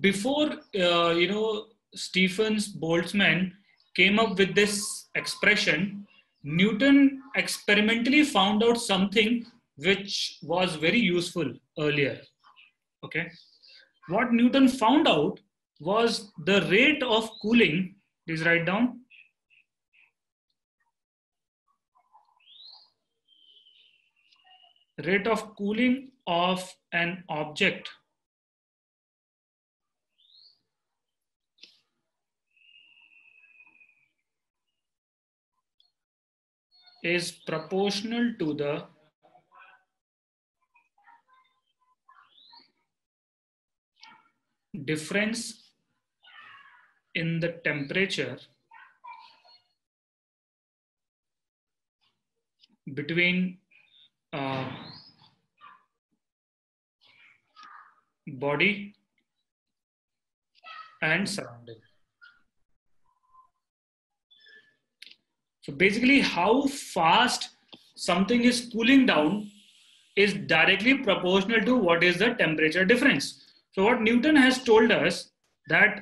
before uh, you know Stefan's Boltzmann came up with this expression, Newton experimentally found out something which was very useful earlier. Okay, what Newton found out was the rate of cooling. Please write down. Rate of cooling of an object is proportional to the difference in the temperature between uh, body and surrounding. So basically how fast something is cooling down is directly proportional to what is the temperature difference. So what Newton has told us that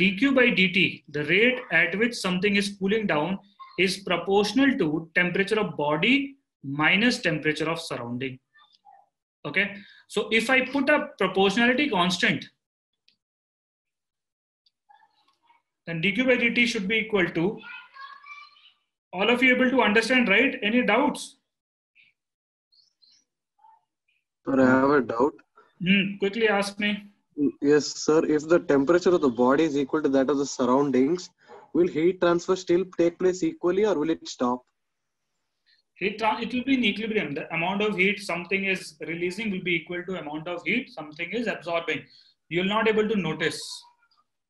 dq by dt, the rate at which something is cooling down is proportional to temperature of body minus temperature of surrounding. Okay. So if I put a proportionality constant, then dq by dt should be equal to all of you able to understand, right? Any doubts? Sir, I have a doubt. Hmm, quickly ask me. Yes, sir. If the temperature of the body is equal to that of the surroundings, will heat transfer still take place equally or will it stop? Heat it will be in equilibrium. The amount of heat something is releasing will be equal to amount of heat something is absorbing. You'll not able to notice.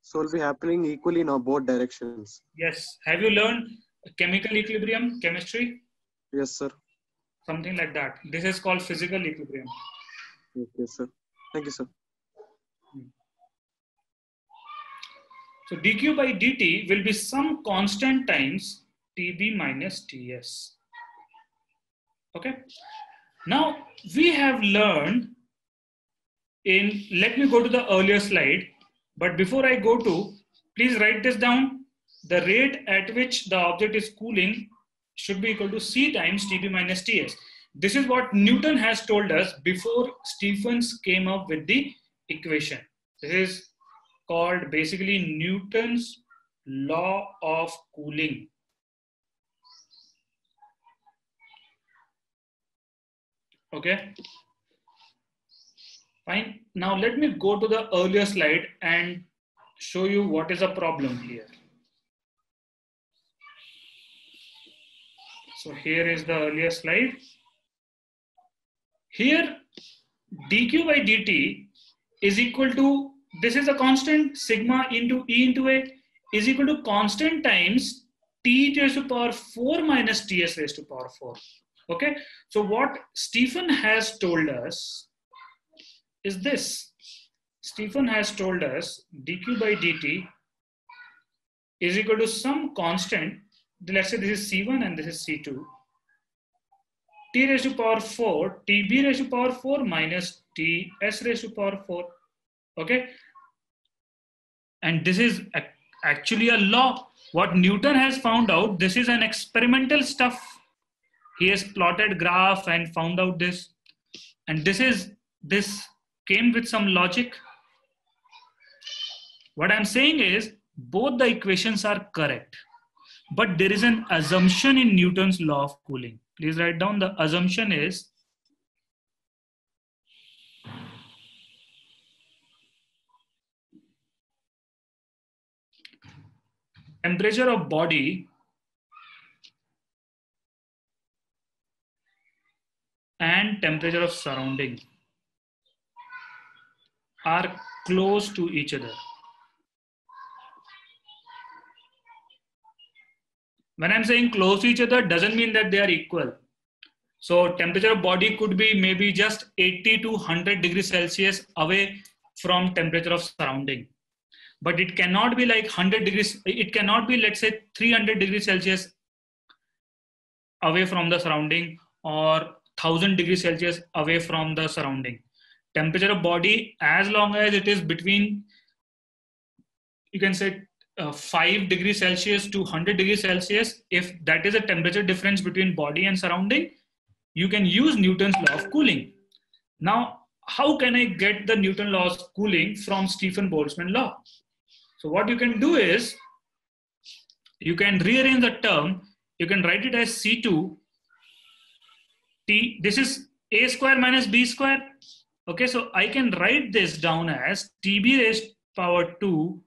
So it will be happening equally in both directions. Yes. Have you learned chemical equilibrium, chemistry? Yes, sir. Something like that. This is called physical equilibrium. Yes, sir. Thank you, sir. Hmm. So dq by dt will be some constant times tb minus ts. Okay. Now we have learned in, let me go to the earlier slide, but before I go to, please write this down the rate at which the object is cooling should be equal to C times TB minus TS. This is what Newton has told us before Stefan's came up with the equation. This is called basically Newton's law of cooling. Okay. Fine. Now let me go to the earlier slide and show you what is a problem here. So here is the earlier slide. Here dq by dt is equal to, this is a constant sigma into e into a is equal to constant times t raised to the power 4 minus ts raised to power 4. Okay, so what Stefan has told us is this. Stefan has told us dq by dt is equal to some constant let's say this is C1 and this is C2. T raised to power 4, TB raised to power 4 minus TS raised to power 4. Okay. And this is actually a law. What Newton has found out, this is an experimental stuff. He has plotted graph and found out this. And this is, this came with some logic. What I'm saying is both the equations are correct but there is an assumption in Newton's law of cooling. Please write down the assumption is temperature of body and temperature of surrounding are close to each other. When I'm saying close to each other, doesn't mean that they are equal. So temperature of body could be maybe just 80 to 100 degrees Celsius away from temperature of surrounding. But it cannot be like 100 degrees, it cannot be, let's say, 300 degrees Celsius away from the surrounding or 1000 degrees Celsius away from the surrounding. Temperature of body, as long as it is between you can say uh, 5 degrees Celsius to 100 degrees Celsius, if that is a temperature difference between body and surrounding, you can use Newton's law of cooling. Now, how can I get the Newton law of cooling from Stefan Boltzmann law? So what you can do is, you can rearrange the term, you can write it as C2, T, this is A square minus B square. Okay, so I can write this down as TB raised power 2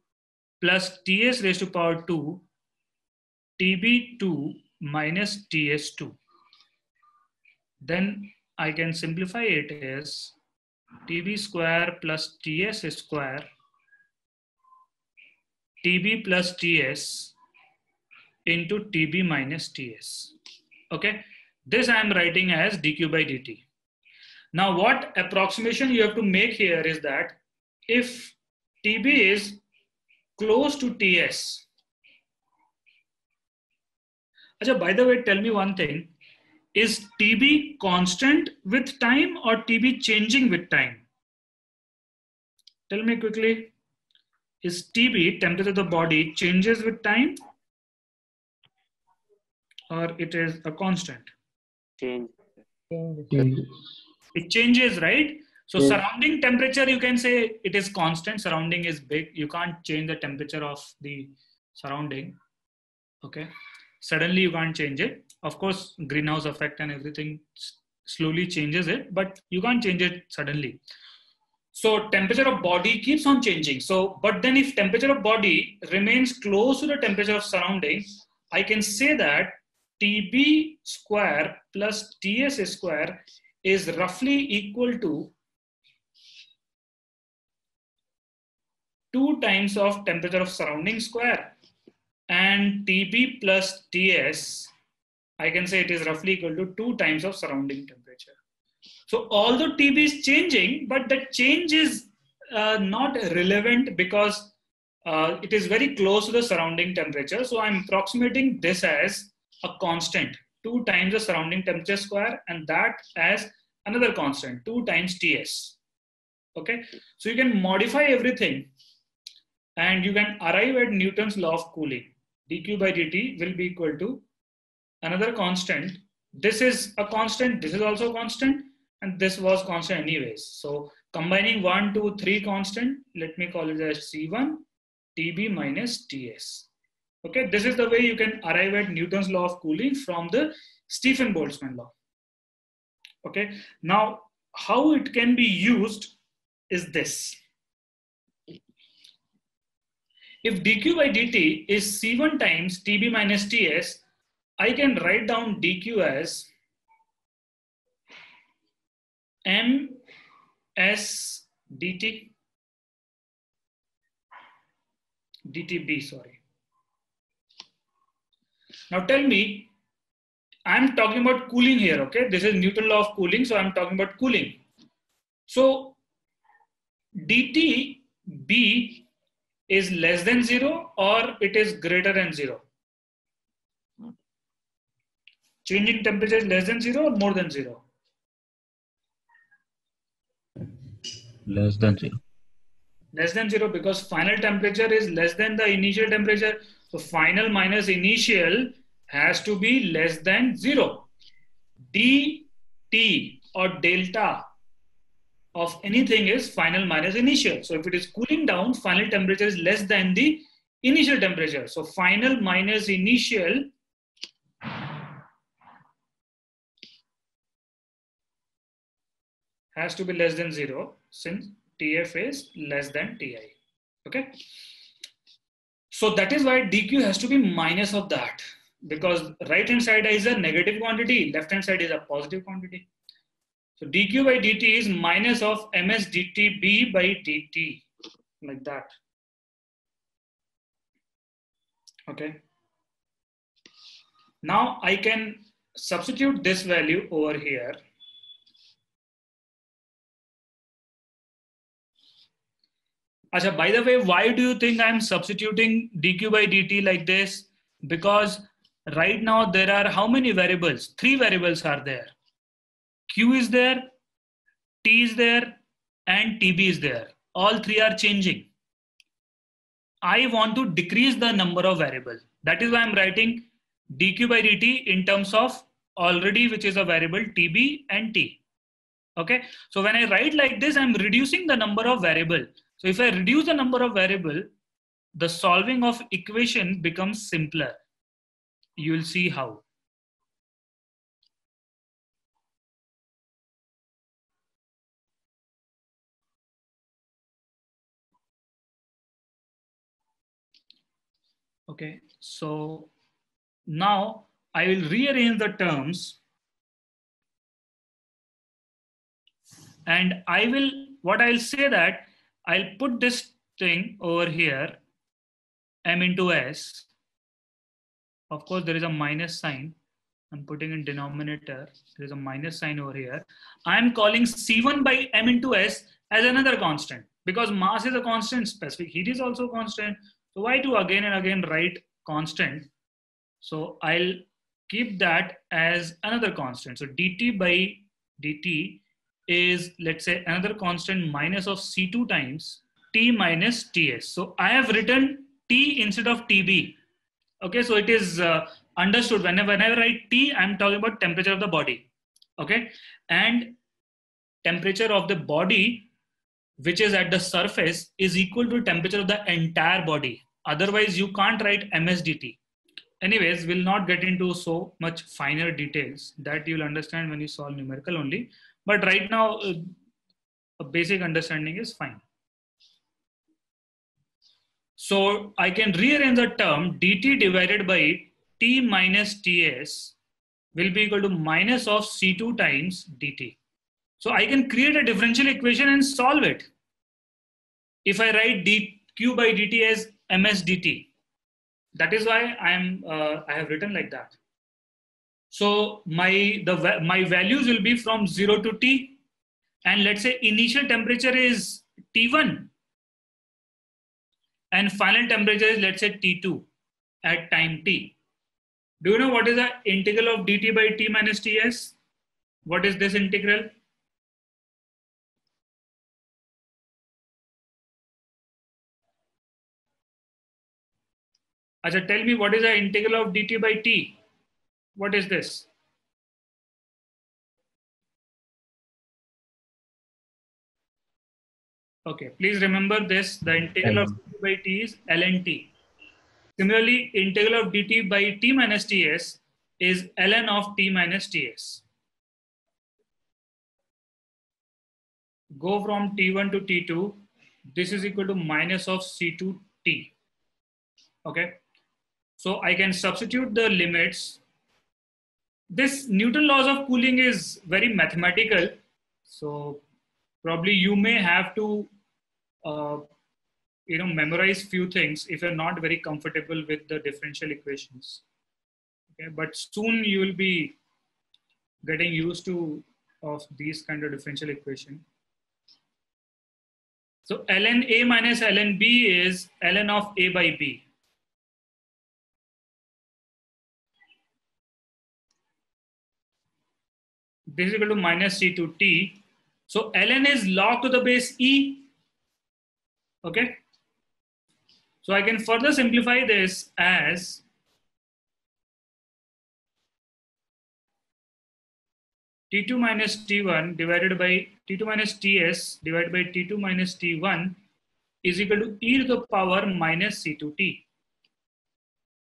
plus TS raised to power 2 TB2 minus TS2. Then I can simplify it as TB square plus TS square TB plus TS into TB minus TS. Okay, this I am writing as dq by dt. Now what approximation you have to make here is that if TB is close to TS. Acha, by the way, tell me one thing. Is TB constant with time or TB changing with time? Tell me quickly. Is TB, temperature of the body, changes with time? Or it is a constant? Change. It changes, right? So Yeah. surrounding temperature, you can say it is constant. Surrounding is big. You can't change the temperature of the surrounding. Okay. Suddenly you can't change it. Of course, greenhouse effect and everything slowly changes it, but you can't change it suddenly. So temperature of body keeps on changing. So, but then if temperature of body remains close to the temperature of surrounding, I can say that TB square plus TS square is roughly equal to two times of temperature of surrounding square and TB plus TS, I can say it is roughly equal to two times of surrounding temperature. So although TB is changing, but the change is uh, not relevant because uh, it is very close to the surrounding temperature. So I'm approximating this as a constant, two times the surrounding temperature square, and that as another constant, two times Ts. Okay, so you can modify everything and you can arrive at Newton's law of cooling. dq by dt will be equal to another constant. This is a constant, this is also constant, and this was constant anyways. So combining one, two, three constant, let me call it as C1, TB minus TS. Okay, this is the way you can arrive at Newton's law of cooling from the Stefan Boltzmann law. Okay, now how it can be used is this. If dq by dt is C1 times TB minus TS, I can write down dq as m s dt dtb sorry. Now tell me i'm talking about cooling here okay? This is newton law of cooling so i'm talking about cooling. So dtb is less than 0 or it is greater than 0 changing temperature is less than 0 or more than 0 less than zero. less than zero because final temperature is less than the initial temperature. So final minus initial has to be less than zero. dt or delta of anything is final minus initial. So if it is cooling down, final temperature is less than the initial temperature. So final minus initial has to be less than zero since TF is less than TI. Okay. So that is why DQ has to be minus of that because right hand side is a negative quantity, left hand side is a positive quantity. So dq by dt is minus of ms dt b by dt, like that. Okay. Now I can substitute this value over here. Acha, by the way, why do you think I'm substituting dq by dt like this? Because right now there are how many variables? Three variables are there. Q is there, T is there, and TB is there. All three are changing. I want to decrease the number of variable. That is why I'm writing dq by dt in terms of already, which is a variable tb and t. Okay. So when I write like this, I'm reducing the number of variable. So if I reduce the number of variable, the solving of equation becomes simpler. You'll see how. Okay, so now I will rearrange the terms and I will, what I'll say that I'll put this thing over here, m into s. Of course, there is a minus sign. I'm putting in denominator. There is a minus sign over here. I'm calling C1 by m into s as another constant because mass is a constant, specific heat is also constant. So why to again and again write constant? So I'll keep that as another constant. So dt by dt is, let's say, another constant minus of C2 times T minus Ts. So I have written T instead of TB. Okay, so it is uh, understood. Whenever, whenever I write T, I'm talking about temperature of the body. Okay, and temperature of the body, which is at the surface, is equal to temperature of the entire body. Otherwise, you can't write MSDT. Anyways, we'll not get into so much finer details that you'll understand when you solve numerical only. But right now, uh, a basic understanding is fine. So I can rearrange the term dt divided by t minus ts will be equal to minus of c2 times dt. So I can create a differential equation and solve it. If I write dq by dt as ms dt, that is why I am uh, I have written like that. So my the my values will be from zero to t, and let's say initial temperature is T1 and final temperature is let's say T2 at time t. Do you know what is the integral of dt by t minus ts? What is this integral? Acha, tell me what is the integral of dt by t? What is this? Okay, please remember this. The integral of dt by t is ln t. Similarly, integral of dt by t minus ts is ln of t minus ts. Go from t1 to t2. This is equal to minus of c2t. Okay. So I can substitute the limits. This Newton laws of cooling is very mathematical. So probably you may have to uh, you know memorize few things if you're not very comfortable with the differential equations okay but soon you will be getting used to of these kind of differential equation so ln a minus ln b is ln of a by b this is equal to minus c to t so ln is log to the base e Okay. So I can further simplify this as T2 minus T1 divided by T2 minus Ts divided by T2 minus T1 is equal to e to the power minus C2T.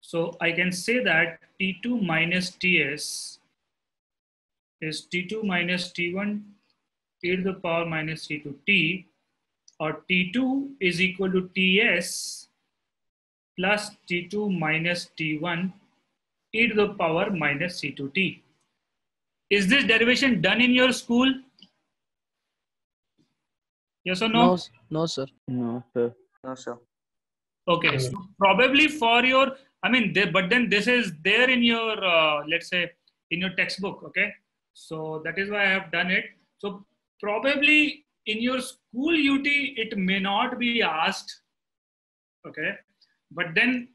So I can say that T2 minus Ts is T2 minus T1 e to the power minus C2T or T2 is equal to Ts plus T2 minus T1 e to the power minus C2T. Is this derivation done in your school? Yes or no? No, no, sir. No, sir. No, sir. Okay, so probably for your, I mean, there, but then this is there in your, uh, let's say, in your textbook, okay? So that is why I have done it. So probably in your school UT, it may not be asked, okay? But then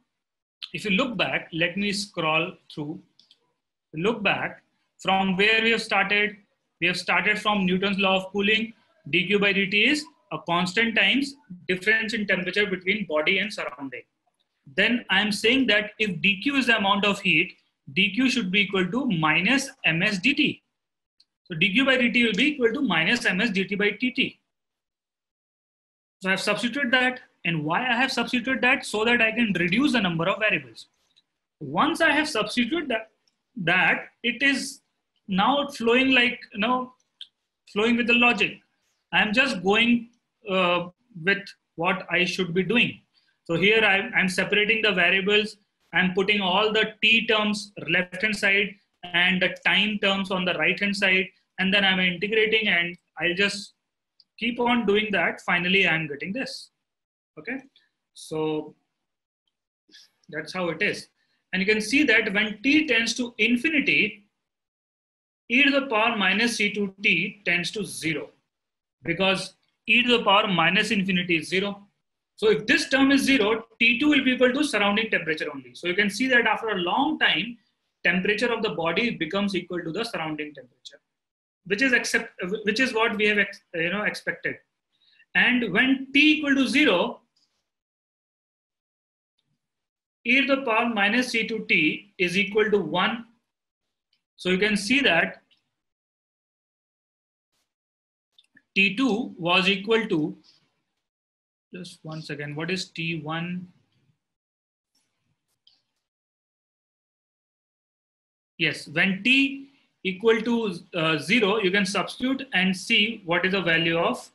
if you look back, let me scroll through. Look back from where we have started. We have started from Newton's law of cooling. dq by dt is a constant times difference in temperature between body and surrounding. Then I'm saying that if dq is the amount of heat, dq should be equal to minus ms dt. So dq by dt will be equal to minus ms dt by tt. So I've substituted that. And why I have substituted that? So that I can reduce the number of variables. Once I have substituted that, that it is now flowing like, you know, flowing with the logic. I'm just going uh, with what I should be doing. So here I'm, I'm separating the variables. I'm putting all the t terms left hand side and the time terms on the right hand side. And then I'm integrating and I'll just keep on doing that. Finally, I'm getting this. Okay. So that's how it is. And you can see that when t tends to infinity, e to the power minus c2t tends to zero because e to the power minus infinity is zero. So if this term is zero, T2 will be equal to surrounding temperature only. So you can see that after a long time, temperature of the body becomes equal to the surrounding temperature, which is accept, which is what we have you know expected. And when T equal to zero, e to the power minus c to t is equal to 1. So you can see that T2 was equal to, just one second, what is T1? Yes, when T equal to uh, zero, you can substitute and see what is the value of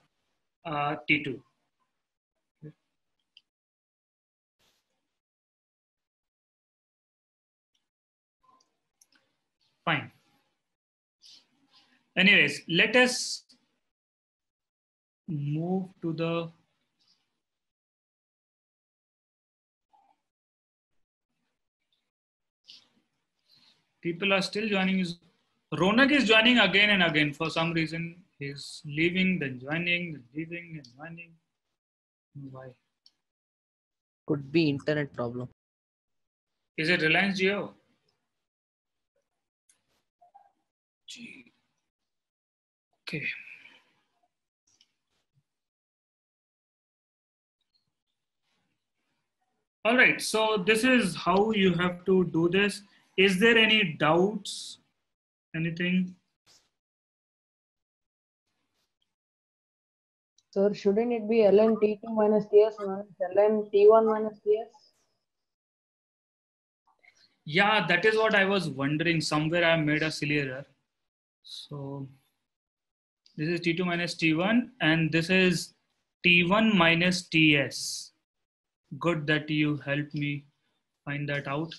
uh, T2. Fine. Anyways, let us move to the people are still joining is ronak is joining again and again for some reason he's leaving then joining then leaving and joining why Could be internet problem. is it Reliance Jio Gee. okay All right, so this is how you have to do this. Is there any doubts? Anything? Sir, shouldn't it be ln t2 minus ts minus ln t1 minus ts? Yeah, that is what I was wondering. Somewhere I made a silly error. So this is T2 minus T1 and this is T1 minus TS. Good that you helped me find that out.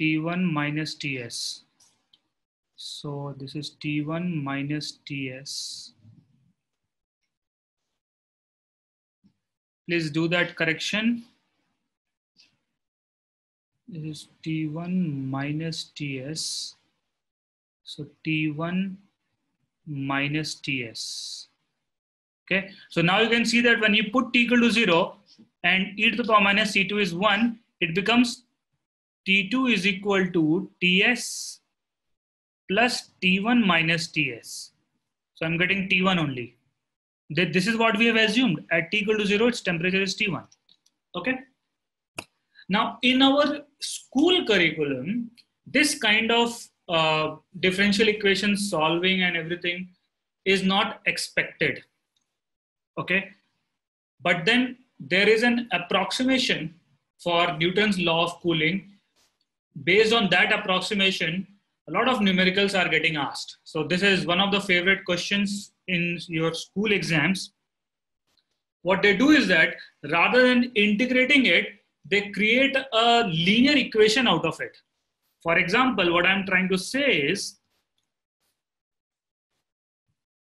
T1 minus TS. So this is T1 minus TS. Please do that correction. This is T1 minus TS. So T1 minus TS. Okay, so now you can see that when you put T equal to zero and e to the power minus C2 is one, it becomes T2 is equal to TS plus T1 minus TS. So I'm getting T1 only. This is what we have assumed. At T equal to zero, its temperature is T1. Okay. Now in our school curriculum, this kind of uh, differential equation solving and everything is not expected. Okay. But then there is an approximation for Newton's law of cooling. Based on that approximation, a lot of numericals are getting asked. So this is one of the favorite questions in your school exams. What they do is that rather than integrating it, they create a linear equation out of it. For example, what I'm trying to say is,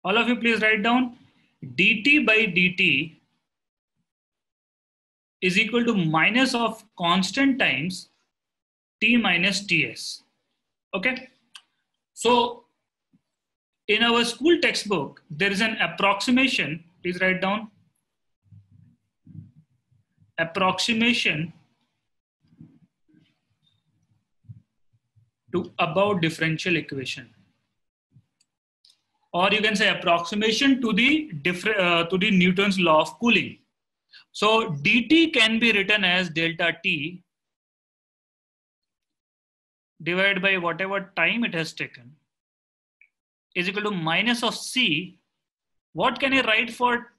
all of you please write down dt by dt is equal to minus of constant times t minus ts. Okay. So in our school textbook, there is an approximation. Please write down approximation to about differential equation. or you can say approximation to the different uh, to the Newton's law of cooling. So dt can be written as delta t divided by whatever time it has taken is equal to minus of c. What can I write for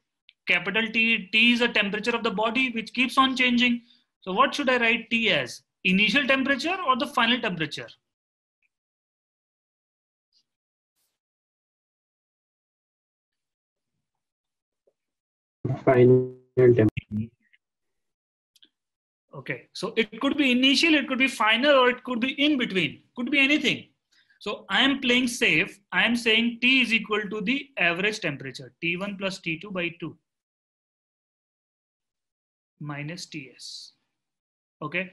capital T? T is the temperature of the body which keeps on changing. So what should I write T as? Initial temperature or the final temperature? Final temperature. Okay, so it could be initial, it could be final, or it could be in between. Could be anything. So I am playing safe. I am saying T is equal to the average temperature, T1 plus T2 by 2 minus Ts. Okay,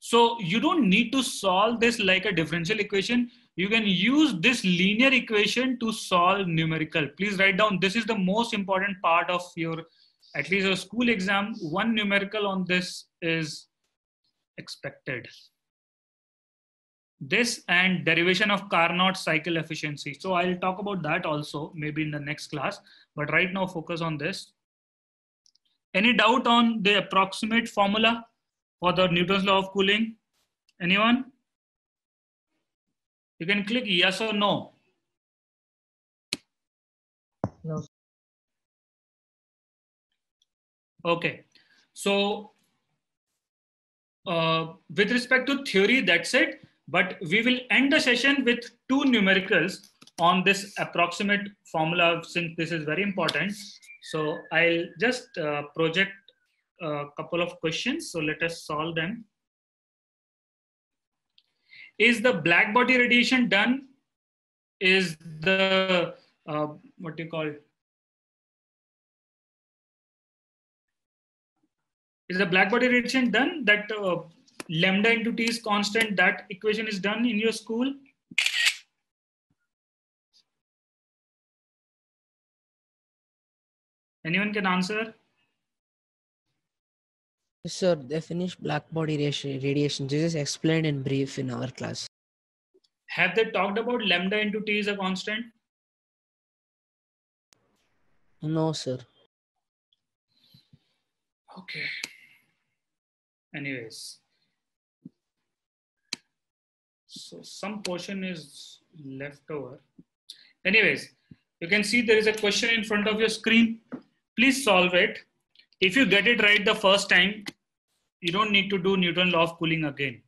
so you don't need to solve this like a differential equation. You can use this linear equation to solve numerical. Please write down, this is the most important part of your at least a school exam, one numerical on this is expected. This and derivation of Carnot cycle efficiency. So I'll talk about that also maybe in the next class, but right now focus on this. Any doubt on the approximate formula for the Newton's law of cooling? Anyone? You can click yes or no. No. Okay, so uh, with respect to theory, that's it. But we will end the session with two numericals on this approximate formula since this is very important. So I'll just uh, project a couple of questions. So let us solve them. Is the black body radiation done? Is the, uh, what do you call it? Is the black body radiation done that uh, lambda into t is constant that equation is done in your school anyone can answer Yes, sir, they finished black body radiation. This is explained in brief in our class. have they talked about lambda into t is a constant No, sir. okay anyways. So some portion is left over. Anyways you can see there is a question in front of your screen. Please solve it. If you get it right the first time you don't need to do newton law of cooling again.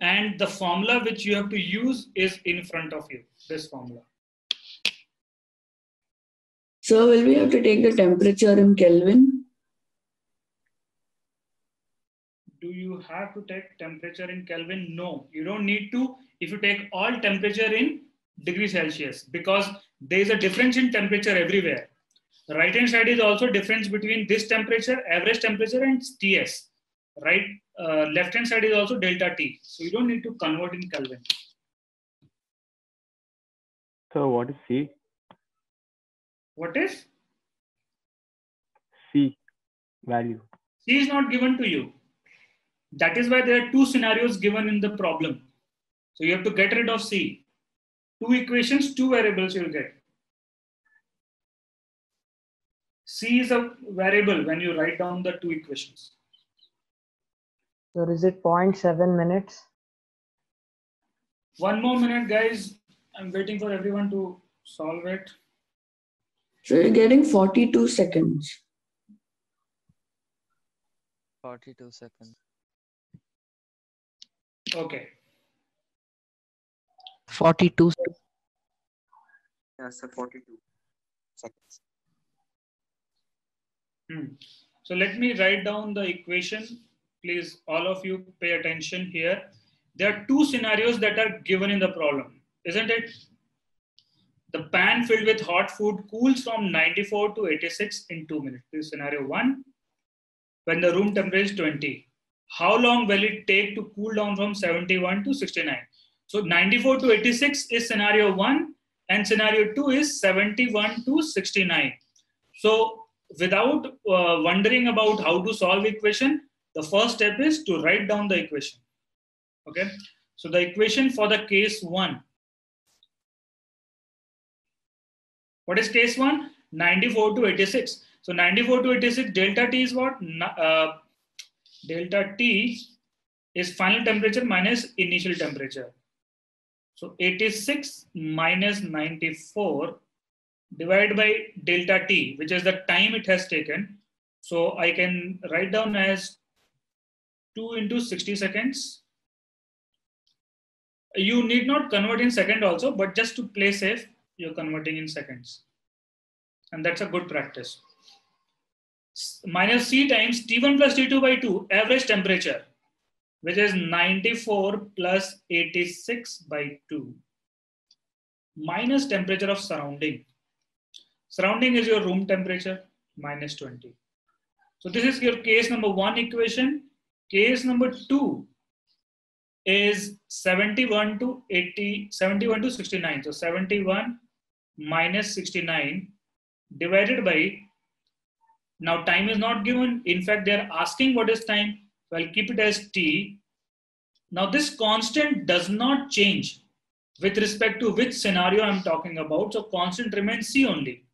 And the formula which you have to use is in front of you this formula. So will we have to take the temperature in Kelvin? Do you have to take temperature in Kelvin? No, you don't need to if you take all temperature in degree Celsius because there is a difference in temperature everywhere. Right hand side is also difference between this temperature, average temperature and TS. Right, uh, left hand side is also delta T. So you don't need to convert in Kelvin. So what is C? What is? C value. C is not given to you. That is why there are two scenarios given in the problem. So you have to get rid of C. Two equations, two variables you'll get. C is a variable when you write down the two equations. So is it 0.7 minutes? One more minute, guys. I'm waiting for everyone to solve it. So you're getting 42 seconds. 42 seconds. Okay. 42. Yeah, sir, 42 seconds. Hmm. So let me write down the equation. Please, all of you pay attention here. There are two scenarios that are given in the problem, isn't it? The pan filled with hot food cools from 94 to 86 in two minutes. This is scenario one. When the room temperature is 20, how long will it take to cool down from 71 to 69? So 94 to 86 is scenario one, and scenario two is 71 to 69. So without uh, wondering about how to solve equation, the first step is to write down the equation. Okay, so the equation for the case one What is case one? 94 to 86. So 94 to 86, delta T is what? Uh, delta T is final temperature minus initial temperature. So 86 minus 94 divided by delta T, which is the time it has taken. So I can write down as 2 into 60 seconds. You need not convert in second also, but just to play safe, you're converting in seconds. And that's a good practice. Minus C times T1 plus T2 by 2, average temperature, which is 94 plus 86 by 2, minus temperature of surrounding. Surrounding is your room temperature, minus 20. So this is your case number one equation. Case number two is 71 to 80, 71 to 69. So 71 minus 69 divided by, now time is not given. In fact, they're asking what is time. So I'll keep it as t. Now this constant does not change with respect to which scenario I'm talking about. So constant remains c only.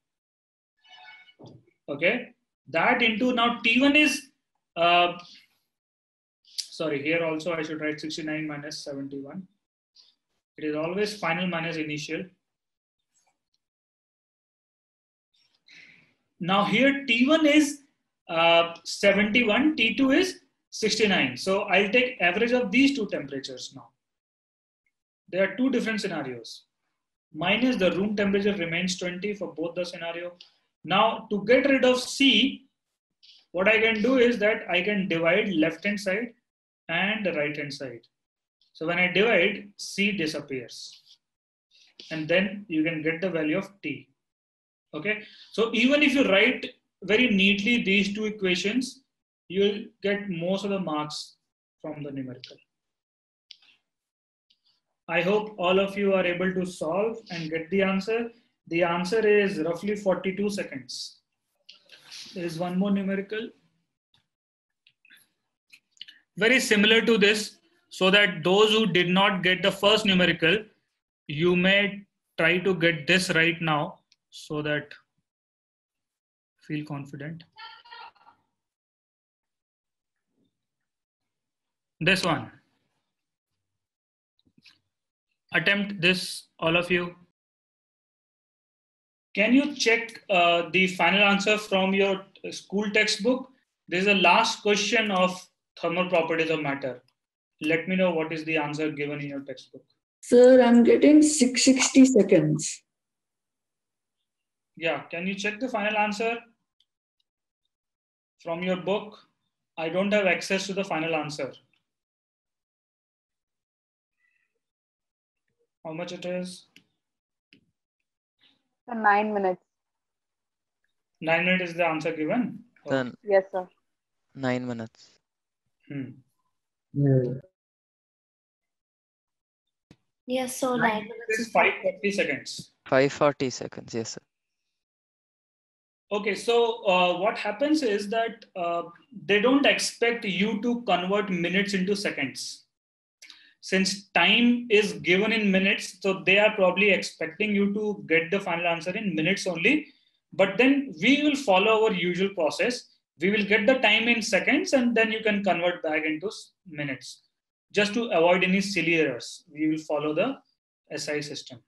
Okay, that into now t1 is, uh, sorry, here also I should write 69 minus 71. It is always final minus initial. Now here T1 is uh, 71, T2 is 69. So I'll take average of these two temperatures now. There are two different scenarios. Minus the room temperature remains 20 for both the scenario. Now to get rid of C, what I can do is that I can divide left hand side and the right hand side. So when I divide, C disappears. And then you can get the value of T. Okay. So even if you write very neatly these two equations, you'll get most of the marks from the numerical. I hope all of you are able to solve and get the answer. The answer is roughly 42 seconds. There is one more numerical. Very similar to this, so that those who did not get the first numerical, you may try to get this right now so that feel confident. This one. Attempt this, all of you. Can you check uh, the final answer from your school textbook? This is the last question of thermal properties of matter. Let me know what is the answer given in your textbook. Sir, I'm getting 660 seconds. Yeah, can you check the final answer from your book? I don't have access to the final answer. How much it is? So nine minutes. Nine minutes is the answer given. Then Yes, sir. nine minutes. Hmm. Yes, so Nine nine minutes minutes is is 540 seconds. 540 seconds. Yes, sir. Okay, so uh, what happens is that uh, they don't expect you to convert minutes into seconds. Since time is given in minutes, so they are probably expecting you to get the final answer in minutes only. But then we will follow our usual process. We will get the time in seconds and then you can convert back into minutes. Just to avoid any silly errors, we will follow the SI system.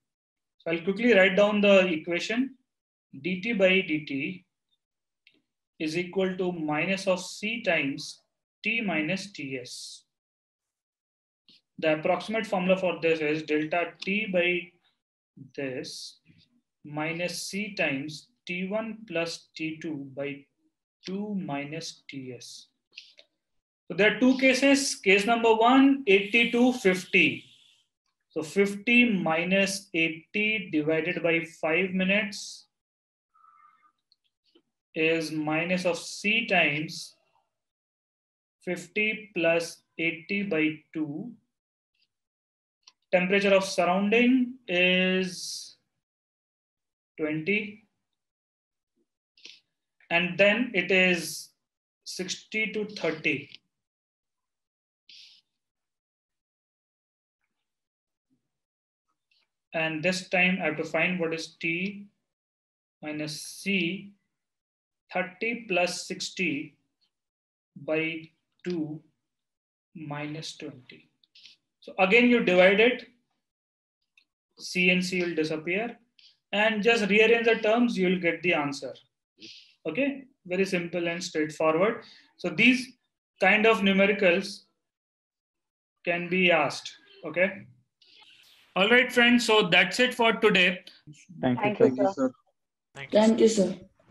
So I'll quickly write down the equation dt by dt is equal to minus of c times t minus ts. The approximate formula for this is delta t by this minus c times t1 plus t2 by 2 minus ts. So there are two cases. Case number one, 80 to 50. So 50 minus 80 divided by 5 minutes is minus of c times 50 plus 80 by 2. Temperature of surrounding is 20. And then it is 60 to 30. And this time I have to find what is T minus C 30 plus 60 by 2 minus 20. So again, you divide it. C and C will disappear and just rearrange the terms, you will get the answer. Okay, very simple and straightforward. So these kind of numericals can be asked. Okay. All right, friends. So that's it for today. Thank you, Thank sir. you, sir. sir. Thank you, sir.